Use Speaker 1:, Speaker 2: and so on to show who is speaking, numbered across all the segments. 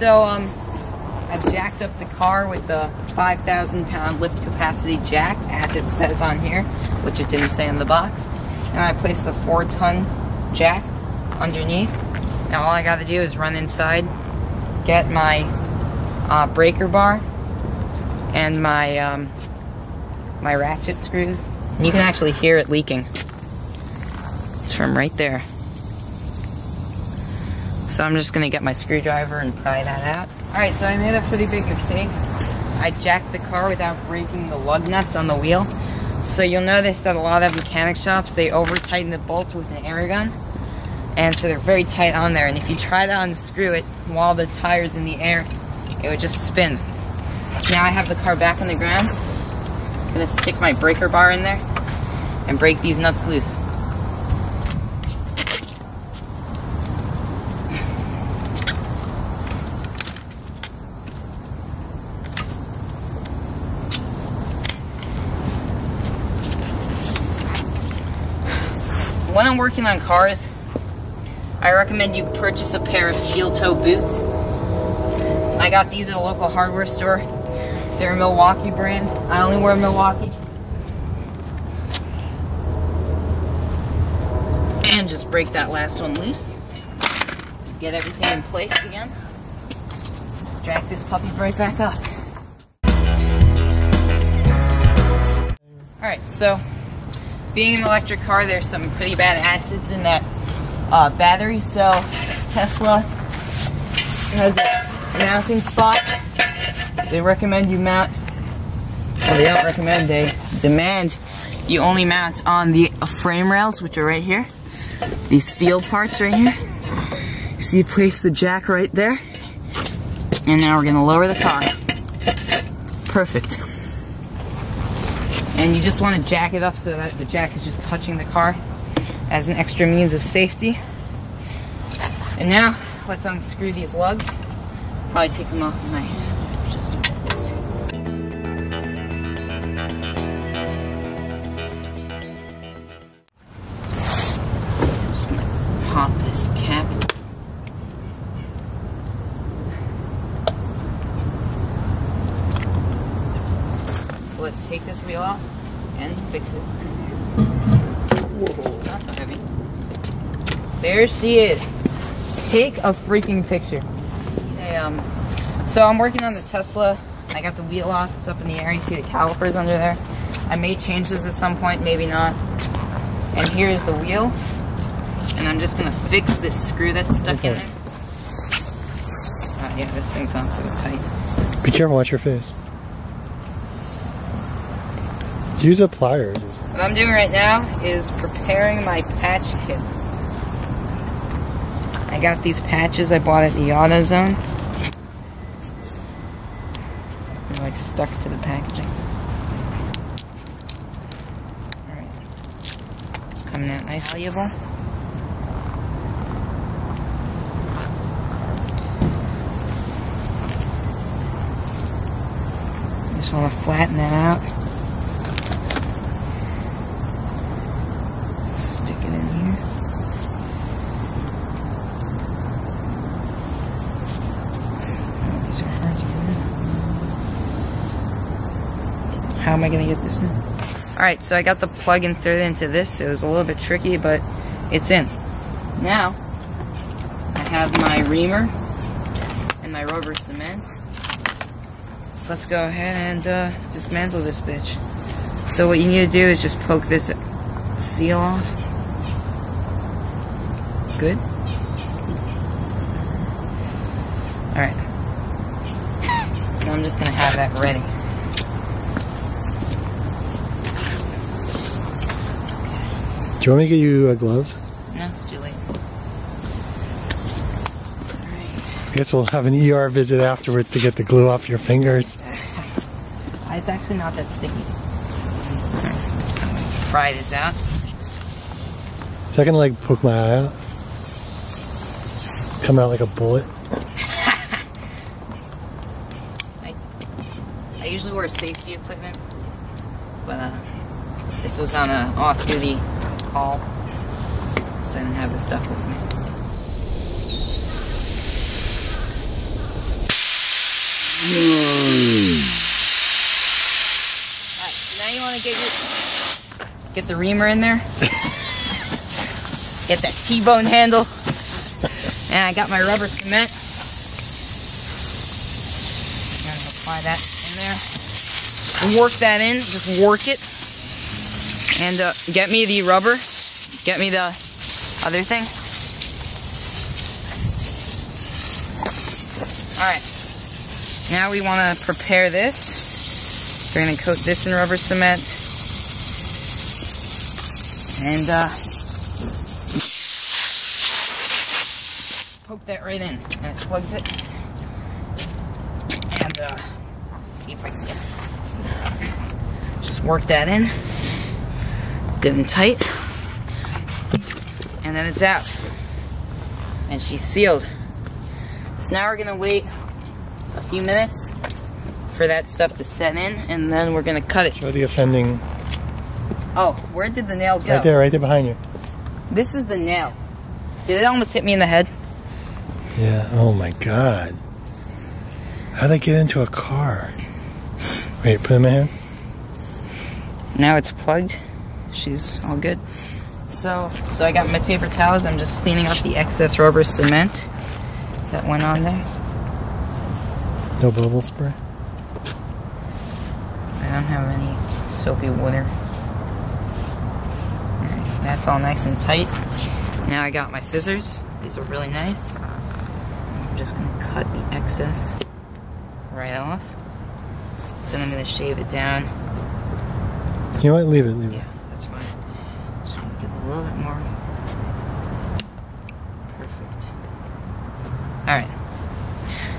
Speaker 1: so um, I've jacked up the car with the 5,000 pound lift capacity jack, as it says on here, which it didn't say in the box. And I placed a four ton jack underneath. Now all I gotta do is run inside, get my uh, breaker bar and my um, my ratchet screws. And you can actually hear it leaking. It's from right there. So I'm just gonna get my screwdriver and pry that out. Alright, so I made a pretty big mistake. I jacked the car without breaking the lug nuts on the wheel. So you'll notice that a lot of mechanic shops, they over tighten the bolts with an air gun. And so they're very tight on there. And if you try to unscrew it while the tire's in the air, it would just spin. Now I have the car back on the ground. I'm gonna stick my breaker bar in there and break these nuts loose. When I'm working on cars, I recommend you purchase a pair of steel toe boots. I got these at a local hardware store. They're a Milwaukee brand. I only wear Milwaukee. And just break that last one loose. Get everything in place again. Just drag this puppy right back up. Alright, so being an electric car, there's some pretty bad acids in that uh, battery. So Tesla has a mounting spot. They recommend you mount. Well, they don't recommend. They demand you only mount on the frame rails, which are right here. These steel parts right here. So you place the jack right there, and now we're gonna lower the car. Perfect and you just want to jack it up so that the jack is just touching the car as an extra means of safety. And now, let's unscrew these lugs. Probably take them off with my just So let's take this wheel off and fix it. It's not so heavy. There she is. Take a freaking picture. Okay, um, so I'm working on the Tesla. I got the wheel off. It's up in the air. You see the calipers under there. I may change this at some point, maybe not. And here is the wheel. And I'm just gonna fix this screw that's stuck
Speaker 2: Okay.
Speaker 1: in there. Uh, yeah, this thing's not so tight.
Speaker 2: Be careful, watch your face. Use a pliers.
Speaker 1: What I'm doing right now is preparing my patch kit. I got these patches I bought at the AutoZone. They're like stuck to the packaging. Alright. It's coming out nice. Valuable. Just want to flatten that out. How am I going to get this in? Alright, so I got the plug inserted into this. It was a little bit tricky, but it's in. Now, I have my reamer and my rubber cement. So let's go ahead and uh, dismantle this bitch. So what you need to do is just poke this seal off. Good. Alright. So I'm just gonna have that ready.
Speaker 2: Do you want me to get you uh, gloves?
Speaker 1: No, it's too late.
Speaker 2: I guess we'll have an ER visit afterwards to get the glue off your fingers.
Speaker 1: It's actually not that sticky. So I'm gonna fry this out.
Speaker 2: Is that gonna like poke my eye out? Come out like a bullet?
Speaker 1: I usually wear safety equipment, but uh, this was on a off-duty call, so I didn't have the stuff with me. Now you want to get get the reamer in there. get that T-bone handle. And I got my rubber cement. I'm gonna apply that in there. Work that in, just work it. And uh, get me the rubber. Get me the other thing. Alright. Now we want to prepare this. We're going to coat this in rubber cement. And uh, poke that right in. And it plugs it. And uh, see if I can get this. Just work that in. Good and tight. And then it's out. And she's sealed. So now we're gonna wait a few minutes for that stuff to set in, and then we're gonna cut it.
Speaker 2: Show the offending.
Speaker 1: Oh, where did the nail go?
Speaker 2: Right there, right there behind you.
Speaker 1: This is the nail. Did it almost hit me in the head?
Speaker 2: Yeah. Oh my God. How'd they get into a car? Wait, put them in.
Speaker 1: Now it's plugged. She's all good. So, so I got my paper towels. I'm just cleaning up the excess rubber cement that went on there.
Speaker 2: No bubble spray.
Speaker 1: I don't have any soapy water. That's all nice and tight. Now I got my scissors. These are really nice. I'm just gonna cut the excess right off. Then I'm gonna shave it down.
Speaker 2: You know what? Leave it. Leave it.
Speaker 1: Yeah, that's fine. Just want to get a little bit more. Perfect. Alright.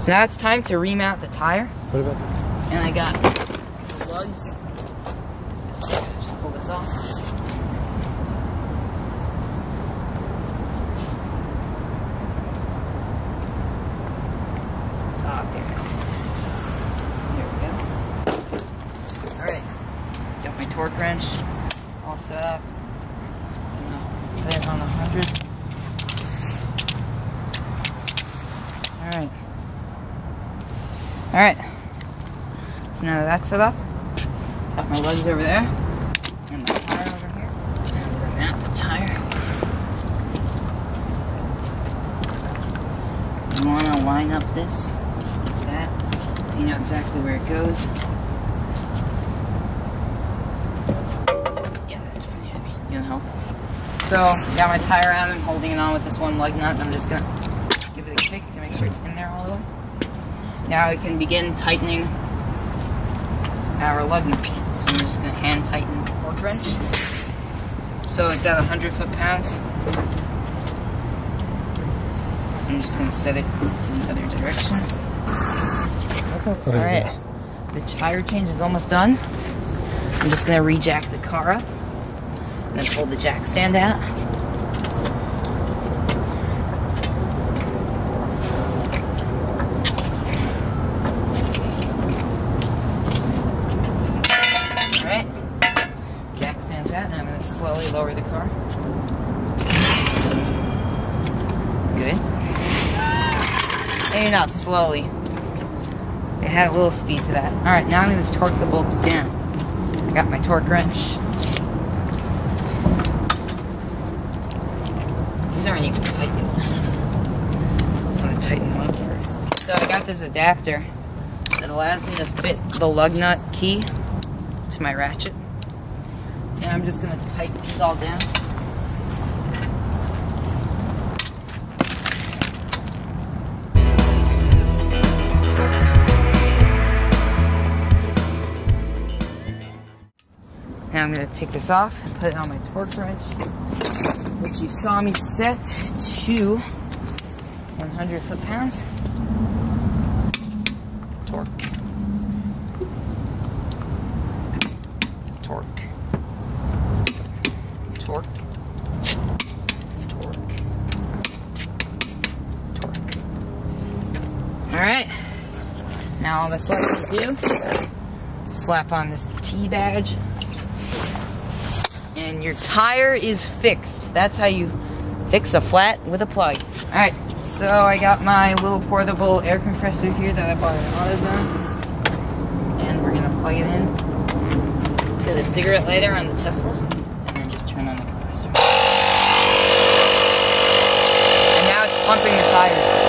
Speaker 1: So now it's time to remount the tire.
Speaker 2: What about?
Speaker 1: And I got the lugs. Just pull this off. Ah, damn it. There we go. Alright. Got my torque wrench all set up. Put it on 100. Alright. Alright. So now that that's set up, got my lugs over there, and my tire over here. And the tire. You want to line up this like that, so you know exactly where it goes. Yeah, that's pretty heavy. You want help? So, got my tire on, I'm holding it on with this one lug nut, I'm just gonna in there all the way. Now we can begin tightening our lug nuts. So I'm just gonna hand tighten the torque wrench. So it's at 100 foot pounds. So I'm just gonna set it to the other direction.
Speaker 2: Oh,
Speaker 1: All right, the tire change is almost done. I'm just gonna rejack the car up, and then pull the jack stand out. All right, jack stands out, and I'm gonna slowly lower the car. Good. Not slowly. It had a little speed to that. Alright, now I'm going to torque the bolts down. I got my torque wrench. These aren't even tight yet. I'm going to tighten them up first. So I got this adapter that allows me to fit the lug nut key to my ratchet. So I'm just going to tighten these all down. Now I'm going to take this off and put it on my torque wrench, which you saw me set to 100 foot-pounds. Torque. Torque. Torque. Torque. Torque. Alright. Now all that's left to do, slap on this T badge and your tire is fixed. That's how you fix a flat with a plug. Alright, so I got my little portable air compressor here that I bought at AutoZone. And we're gonna plug it in to the cigarette lighter on the Tesla. And then just turn on the compressor. And now it's pumping the tires.